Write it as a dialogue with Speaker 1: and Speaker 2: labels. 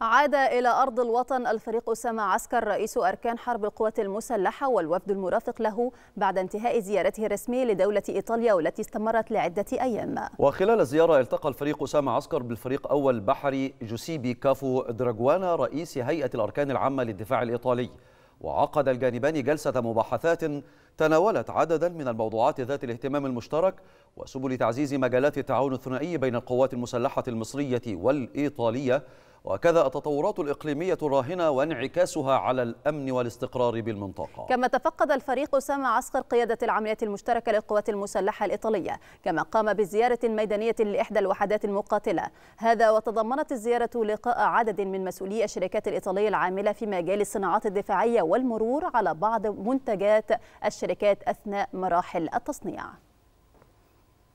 Speaker 1: عاد إلى أرض الوطن الفريق أسامة عسكر رئيس أركان حرب القوات المسلحة والوفد المرافق له بعد انتهاء زيارته الرسمية لدولة إيطاليا والتي استمرت لعدة أيام.
Speaker 2: وخلال الزيارة التقى الفريق أسامة عسكر بالفريق أول بحري جوسيبي كافو دراغوانا رئيس هيئة الأركان العامة للدفاع الإيطالي. وعقد الجانبان جلسة مباحثات تناولت عددا من الموضوعات ذات الاهتمام المشترك وسبل تعزيز مجالات التعاون الثنائي بين القوات المسلحة المصرية والإيطالية وكذا التطورات الإقليمية الراهنة وانعكاسها على الأمن والاستقرار بالمنطقة.
Speaker 1: كما تفقد الفريق أسامة عسكر قيادة العمليات المشتركة للقوات المسلحة الإيطالية كما قام بزيارة ميدانية لإحدى الوحدات المقاتلة. هذا وتضمنت الزيارة لقاء عدد من مسؤولي الشركات الإيطالية العاملة في مجال الصناعات الدفاعية والمرور على بعض منتجات الشركات أثناء مراحل التصنيع.